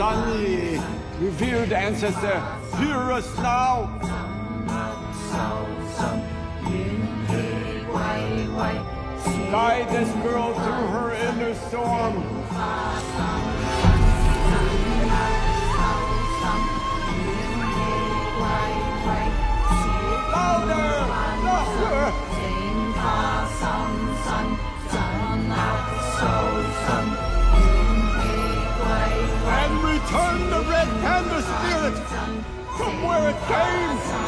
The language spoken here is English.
Sunny, revered ancestor, hear us now. Guide this girl through her inner storm. Return the red panda spirit from where it came!